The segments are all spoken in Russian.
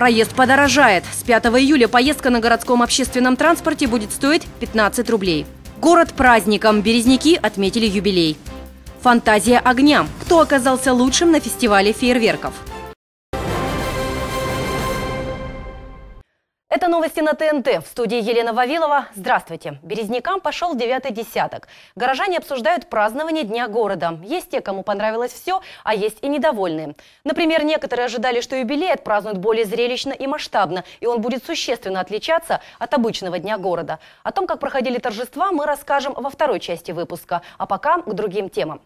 Проезд подорожает. С 5 июля поездка на городском общественном транспорте будет стоить 15 рублей. Город праздником. Березники отметили юбилей. Фантазия огня. Кто оказался лучшим на фестивале фейерверков? Это новости на ТНТ. В студии Елена Вавилова. Здравствуйте. Березнякам пошел девятый десяток. Горожане обсуждают празднование Дня города. Есть те, кому понравилось все, а есть и недовольные. Например, некоторые ожидали, что юбилей отпразднуют более зрелищно и масштабно, и он будет существенно отличаться от обычного Дня города. О том, как проходили торжества, мы расскажем во второй части выпуска. А пока к другим темам.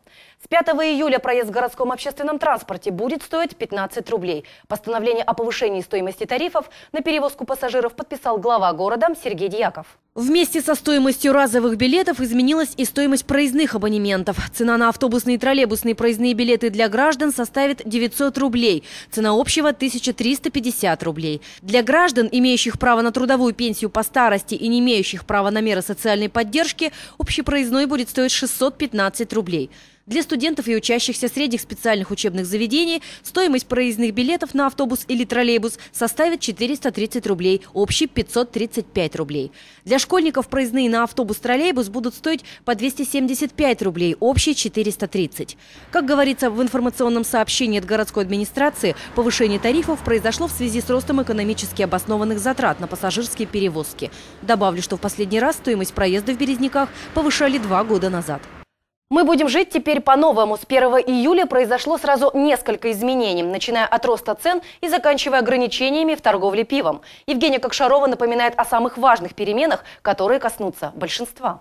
С 5 июля проезд в городском общественном транспорте будет стоить 15 рублей. Постановление о повышении стоимости тарифов на перевозку пассажиров подписал глава города Сергей Дьяков. Вместе со стоимостью разовых билетов изменилась и стоимость проездных абонементов. Цена на автобусные и троллейбусные проездные билеты для граждан составит 900 рублей. Цена общего – 1350 рублей. Для граждан, имеющих право на трудовую пенсию по старости и не имеющих права на меры социальной поддержки, общепроездной будет стоить 615 рублей. Для студентов и учащихся средних специальных учебных заведений стоимость проездных билетов на автобус или троллейбус составит 430 рублей, общий 535 рублей. Для школьников проездные на автобус-троллейбус будут стоить по 275 рублей, общий 430. Как говорится в информационном сообщении от городской администрации, повышение тарифов произошло в связи с ростом экономически обоснованных затрат на пассажирские перевозки. Добавлю, что в последний раз стоимость проезда в Березняках повышали два года назад. Мы будем жить теперь по-новому. С 1 июля произошло сразу несколько изменений, начиная от роста цен и заканчивая ограничениями в торговле пивом. Евгения Кокшарова напоминает о самых важных переменах, которые коснутся большинства.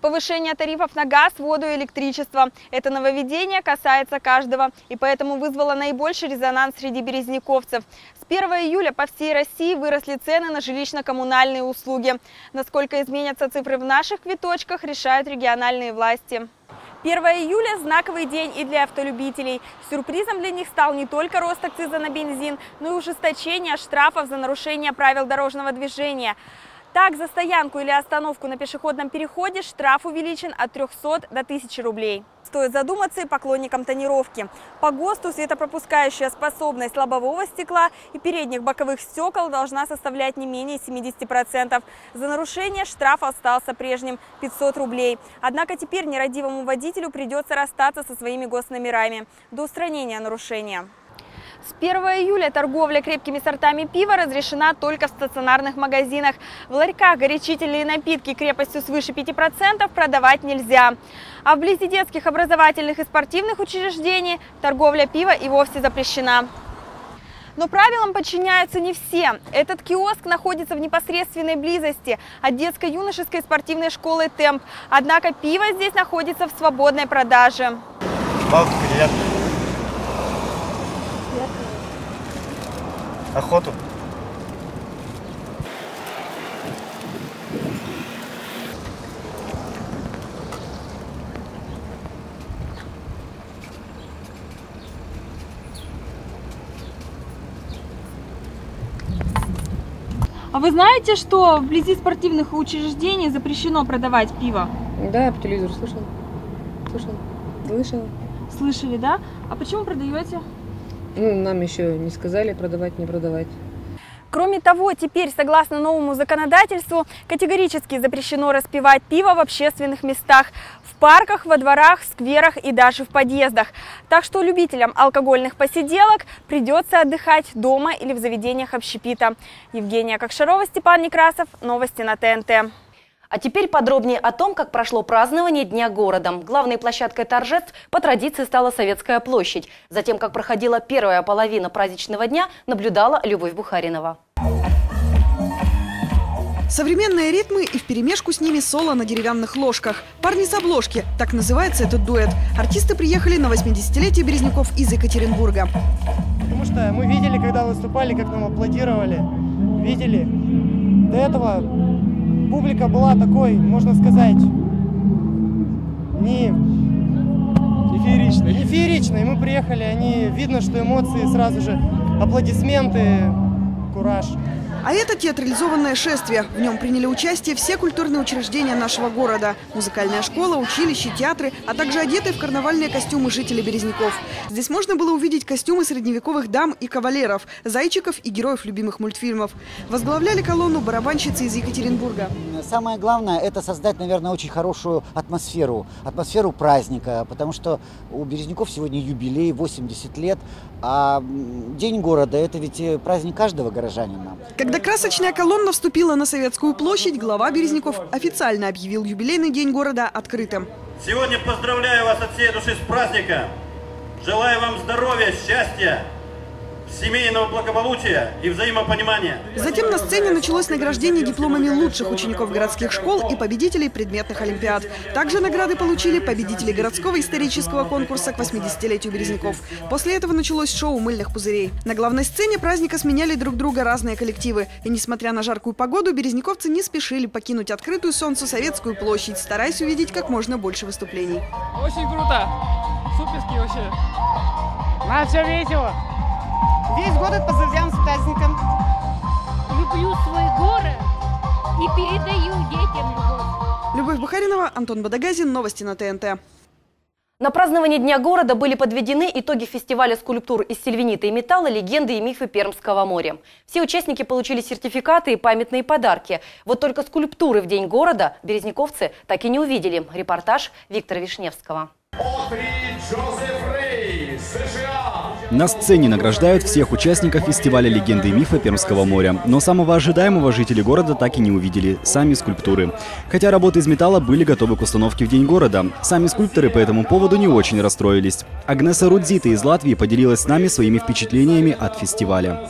Повышение тарифов на газ, воду и электричество. Это нововведение касается каждого и поэтому вызвало наибольший резонанс среди березняковцев. С 1 июля по всей России выросли цены на жилищно-коммунальные услуги. Насколько изменятся цифры в наших квиточках, решают региональные власти. 1 июля – знаковый день и для автолюбителей. Сюрпризом для них стал не только рост акциза на бензин, но и ужесточение штрафов за нарушение правил дорожного движения. Так, за стоянку или остановку на пешеходном переходе штраф увеличен от 300 до 1000 рублей. Стоит задуматься и поклонникам тонировки. По ГОСТу светопропускающая способность лобового стекла и передних боковых стекол должна составлять не менее 70%. За нарушение штраф остался прежним – 500 рублей. Однако теперь нерадивому водителю придется расстаться со своими госномерами до устранения нарушения. С 1 июля торговля крепкими сортами пива разрешена только в стационарных магазинах. В ларьках горячительные напитки крепостью свыше 5% продавать нельзя. А вблизи детских образовательных и спортивных учреждений торговля пива и вовсе запрещена. Но правилам подчиняются не все. Этот киоск находится в непосредственной близости от детско-юношеской спортивной школы «Темп». Однако пиво здесь находится в свободной продаже. Палку охоту. А вы знаете, что вблизи спортивных учреждений запрещено продавать пиво? Да, по телевизору слышал. Слышал. Слышал. Слышали, да? А почему продаете? Ну, нам еще не сказали продавать, не продавать. Кроме того, теперь, согласно новому законодательству, категорически запрещено распивать пиво в общественных местах, в парках, во дворах, скверах и даже в подъездах. Так что любителям алкогольных посиделок придется отдыхать дома или в заведениях общепита. Евгения Кокшарова, Степан Некрасов. Новости на ТНТ. А теперь подробнее о том, как прошло празднование Дня города. Главной площадкой торжеств по традиции стала Советская площадь. Затем, как проходила первая половина праздничного дня, наблюдала Любовь Бухаринова. Современные ритмы и вперемешку с ними соло на деревянных ложках. «Парни с обложки» – так называется этот дуэт. Артисты приехали на 80-летие Березняков из Екатеринбурга. Потому что мы видели, когда выступали, как нам аплодировали. Видели. До этого публика была такой, можно сказать, не фееричной. Не фееричной. Мы приехали, они видно, что эмоции сразу же, аплодисменты, кураж. А это театрализованное шествие. В нем приняли участие все культурные учреждения нашего города. Музыкальная школа, училище, театры, а также одетые в карнавальные костюмы жители Березняков. Здесь можно было увидеть костюмы средневековых дам и кавалеров, зайчиков и героев любимых мультфильмов. Возглавляли колонну барабанщицы из Екатеринбурга. Самое главное – это создать, наверное, очень хорошую атмосферу, атмосферу праздника, потому что у Березняков сегодня юбилей, 80 лет, а День города – это ведь э, праздник каждого горожанина. Когда красочная колонна вступила на Советскую площадь, глава Березняков официально объявил юбилейный день города открытым. Сегодня поздравляю вас от всей души с праздником. Желаю вам здоровья, счастья, семейного благополучия и взаимопонимания. Затем на сцене началось награждение дипломами лучших учеников городских школ и победителей предметных олимпиад. Также награды получили победители городского исторического конкурса к 80-летию Березняков. После этого началось шоу мыльных пузырей. На главной сцене праздника сменяли друг друга разные коллективы. И несмотря на жаркую погоду, березняковцы не спешили покинуть открытую солнцу Советскую площадь, стараясь увидеть как можно больше выступлений. Очень круто. Суперски вообще. На все весело. Весь город поздравляем с праздником. люблю свой город и передаю детям его. Любовь Бухаринова, Антон Бадагазин. Новости на ТНТ. На праздновании Дня города были подведены итоги фестиваля скульптур из сельвенита и металла «Легенды и мифы Пермского моря». Все участники получили сертификаты и памятные подарки. Вот только скульптуры в День города березняковцы так и не увидели. Репортаж Виктора Вишневского. На сцене награждают всех участников фестиваля «Легенды и мифы Пермского моря». Но самого ожидаемого жители города так и не увидели – сами скульптуры. Хотя работы из металла были готовы к установке в День города. Сами скульпторы по этому поводу не очень расстроились. Агнеса Рудзита из Латвии поделилась с нами своими впечатлениями от фестиваля.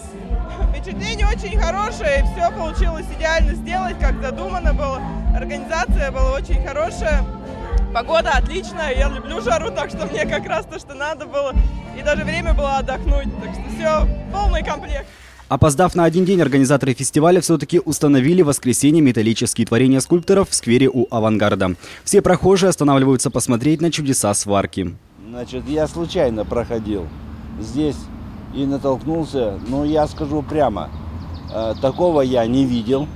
Впечатление очень хорошее, все получилось идеально сделать, как задумано было. Организация была очень хорошая. Погода отличная, я люблю жару, так что мне как раз то, что надо было. И даже время было отдохнуть, так что все, полный комплект. Опоздав на один день, организаторы фестиваля все-таки установили в воскресенье металлические творения скульпторов в сквере у «Авангарда». Все прохожие останавливаются посмотреть на чудеса сварки. Значит, я случайно проходил здесь и натолкнулся, но я скажу прямо, э, такого я не видел.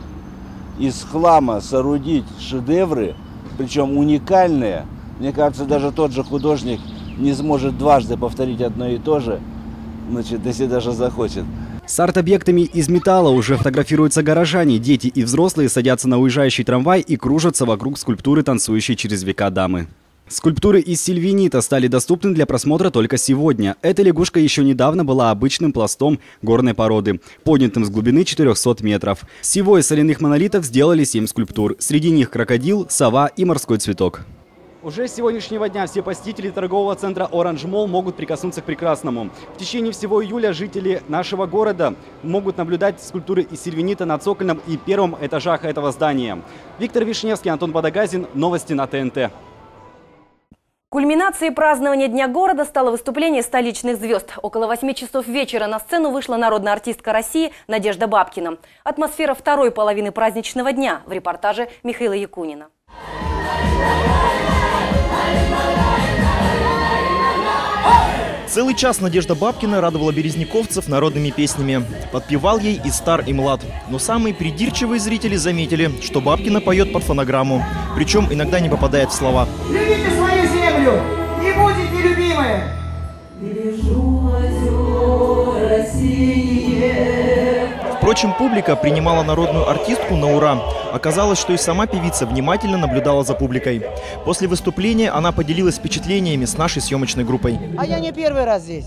Из хлама соорудить шедевры, причем уникальные, мне кажется, даже тот же художник не сможет дважды повторить одно и то же, значит, если даже захочет. С арт-объектами из металла уже фотографируются горожане. Дети и взрослые садятся на уезжающий трамвай и кружатся вокруг скульптуры, танцующей через века дамы. Скульптуры из сильвинита стали доступны для просмотра только сегодня. Эта лягушка еще недавно была обычным пластом горной породы, поднятым с глубины 400 метров. Всего из соляных монолитов сделали 7 скульптур. Среди них крокодил, сова и морской цветок. Уже с сегодняшнего дня все посетители торгового центра Orange Mall могут прикоснуться к прекрасному. В течение всего июля жители нашего города могут наблюдать скульптуры из сильвинита на цокольном и первом этажах этого здания. Виктор Вишневский, Антон Бадагазин. Новости на ТНТ. Кульминацией празднования Дня города стало выступление столичных звезд. Около 8 часов вечера на сцену вышла народная артистка России Надежда Бабкина. Атмосфера второй половины праздничного дня в репортаже Михаила Якунина. Целый час Надежда Бабкина радовала березняковцев народными песнями. Подпевал ей и стар, и млад. Но самые придирчивые зрители заметили, что Бабкина поет под фонограмму. Причем иногда не попадает в слова. Любите землю и будете любимы. Впрочем, публика принимала народную артистку на ура. Оказалось, что и сама певица внимательно наблюдала за публикой. После выступления она поделилась впечатлениями с нашей съемочной группой. А я не первый раз здесь.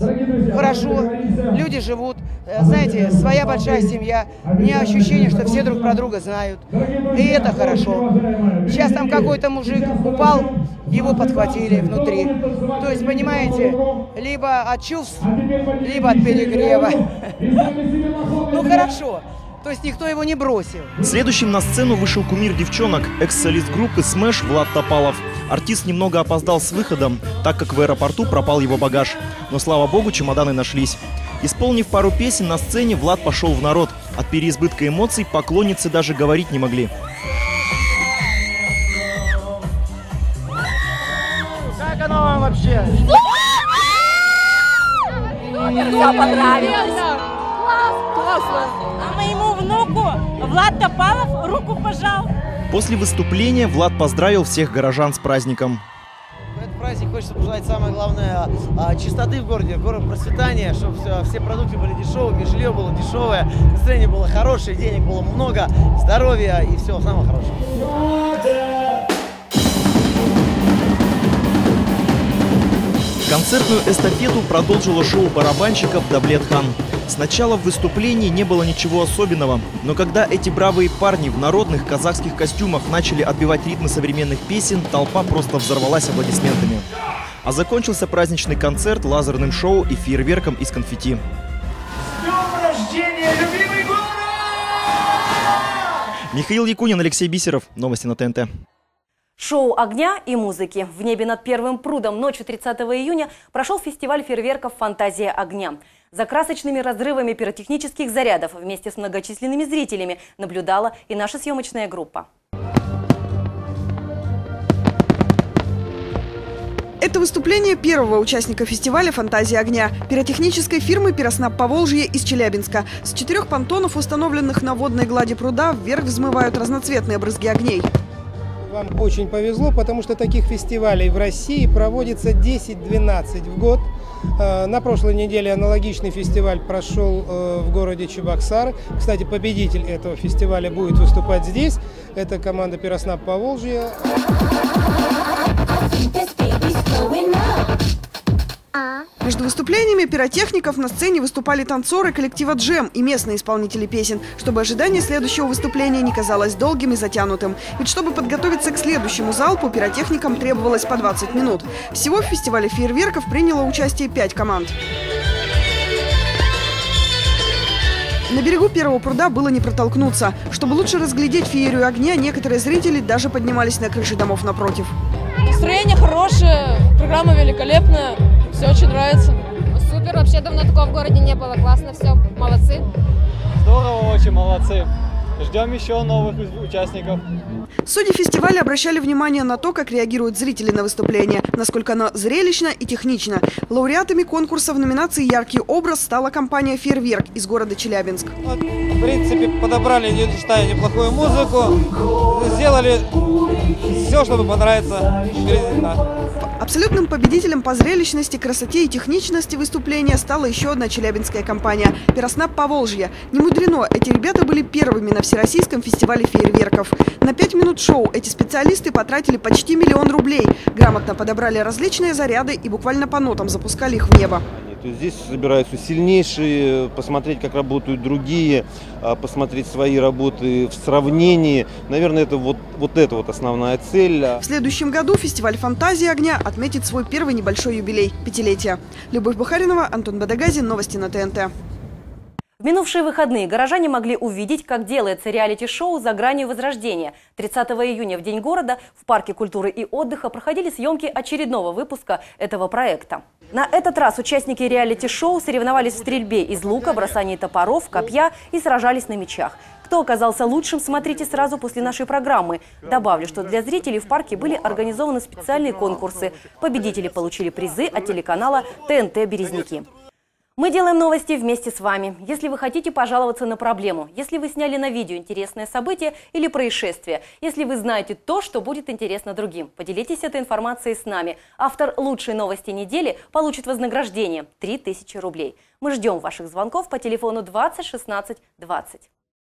Хорошо, люди живут, э, знаете, своя большая семья. У меня ощущение, что все друг про друга знают. И это хорошо. Сейчас там какой-то мужик упал, его подхватили внутри. То есть, понимаете, либо от чувств, либо от перегрева. Ну хорошо. То есть никто его не бросил. Следующим на сцену вышел кумир девчонок, экс-солист группы Smash Влад Топалов. Артист немного опоздал с выходом, так как в аэропорту пропал его багаж. Но, слава богу, чемоданы нашлись. Исполнив пару песен на сцене, Влад пошел в народ. От переизбытка эмоций поклонницы даже говорить не могли. Все понравилось. Класс, взрослая. А моему внуку Влад Топалов руку пожал. После выступления Влад поздравил всех горожан с праздником. В этот праздник хочется пожелать самое главное а, чистоты в городе, город процветания, чтобы все, все продукты были дешевыми, жилье было дешевое, настроение было хорошее, денег было много, здоровья и всего самого хорошего. Концертную эстафету продолжило шоу барабанщиков Даблет Хан. Сначала в выступлении не было ничего особенного, но когда эти бравые парни в народных казахских костюмах начали отбивать ритмы современных песен, толпа просто взорвалась аплодисментами. А закончился праздничный концерт лазерным шоу и фейерверком из конфетти. С днем рождения, любимый город! Михаил Якунин, Алексей Бисеров. Новости на ТНТ. Шоу огня и музыки. В небе над Первым прудом ночью 30 июня прошел фестиваль фейерверков «Фантазия огня». За красочными разрывами пиротехнических зарядов вместе с многочисленными зрителями наблюдала и наша съемочная группа. Это выступление первого участника фестиваля «Фантазия огня» пиротехнической фирмы «Пироснаб Поволжье» из Челябинска. С четырех понтонов, установленных на водной глади пруда, вверх взмывают разноцветные брызги огней. Вам очень повезло, потому что таких фестивалей в России проводится 10-12 в год. Э, на прошлой неделе аналогичный фестиваль прошел э, в городе Чебоксары. Кстати, победитель этого фестиваля будет выступать здесь. Это команда «Пироснаб Поволжье». Между выступлениями пиротехников на сцене выступали танцоры коллектива «Джем» и местные исполнители песен, чтобы ожидание следующего выступления не казалось долгим и затянутым. Ведь чтобы подготовиться к следующему залпу, пиротехникам требовалось по 20 минут. Всего в фестивале фейерверков приняло участие 5 команд. На берегу первого пруда было не протолкнуться. Чтобы лучше разглядеть феерию огня, некоторые зрители даже поднимались на крыши домов напротив. Настроение хорошее, программа великолепная, все очень нравится. Супер, вообще давно такого в городе не было, классно все, молодцы. Здорово, очень молодцы. Ждем еще новых участников. Судьи фестиваля обращали внимание на то, как реагируют зрители на выступление, насколько оно зрелищно и технично. Лауреатами конкурса в номинации «Яркий образ» стала компания «Фейерверк» из города Челябинск. В принципе, подобрали, я считаю, неплохую музыку, сделали все, чтобы понравиться Абсолютным победителем по зрелищности, красоте и техничности выступления стала еще одна челябинская компания – «Пироснаб Поволжье». Не мудрено, эти ребята были первыми на Всероссийском фестивале фейерверков. На пять минут шоу эти специалисты потратили почти миллион рублей. Грамотно подобрали различные заряды и буквально по нотам запускали их в небо. То есть здесь собираются сильнейшие, посмотреть, как работают другие, а, посмотреть свои работы в сравнении. Наверное, это вот, вот это вот основная цель. В следующем году фестиваль «Фантазии огня» отметит свой первый небольшой юбилей – пятилетие. Любовь Бухаринова, Антон Бадагазин, новости на ТНТ. В минувшие выходные горожане могли увидеть, как делается реалити-шоу «За гранью возрождения». 30 июня в День города в Парке культуры и отдыха проходили съемки очередного выпуска этого проекта. На этот раз участники реалити-шоу соревновались в стрельбе из лука, бросании топоров, копья и сражались на мечах. Кто оказался лучшим, смотрите сразу после нашей программы. Добавлю, что для зрителей в парке были организованы специальные конкурсы. Победители получили призы от телеканала ТНТ «Березники». Мы делаем новости вместе с вами. Если вы хотите пожаловаться на проблему, если вы сняли на видео интересное событие или происшествие, если вы знаете то, что будет интересно другим, поделитесь этой информацией с нами. Автор лучшей новости недели получит вознаграждение – 3000 рублей. Мы ждем ваших звонков по телефону 20 16 20.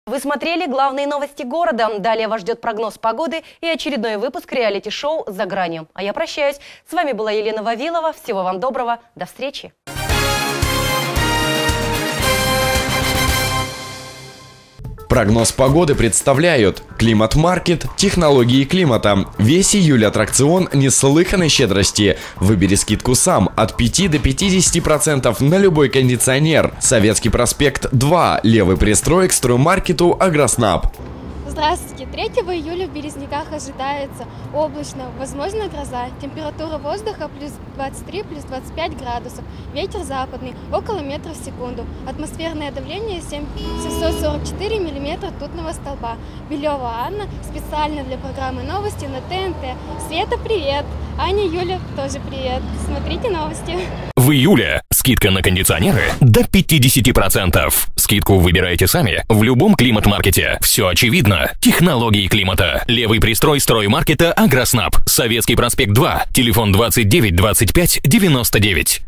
Вы смотрели главные новости города. Далее вас ждет прогноз погоды и очередной выпуск реалити-шоу «За гранью». А я прощаюсь. С вами была Елена Вавилова. Всего вам доброго. До встречи. Прогноз погоды представляют Климат-маркет, технологии климата. Весь июль аттракцион неслыханной щедрости. Выбери скидку сам от 5 до 50% на любой кондиционер. Советский проспект 2, левый пристрой к строймаркету Агроснаб. Здравствуйте! 3 июля в Березняках ожидается облачно, возможно гроза. Температура воздуха плюс 23, плюс 25 градусов. Ветер западный, около метра в секунду. Атмосферное давление 7, 744 миллиметра тутного столба. Белева Анна специально для программы новости на ТНТ. Света, привет! Аня, Юля, тоже привет. Смотрите новости. В июле скидка на кондиционеры до 50%. Скидку выбираете сами в любом климат-маркете. Все очевидно. Технологии климата. Левый пристрой строймаркета «Агроснаб». Советский проспект 2. Телефон 29 25 99.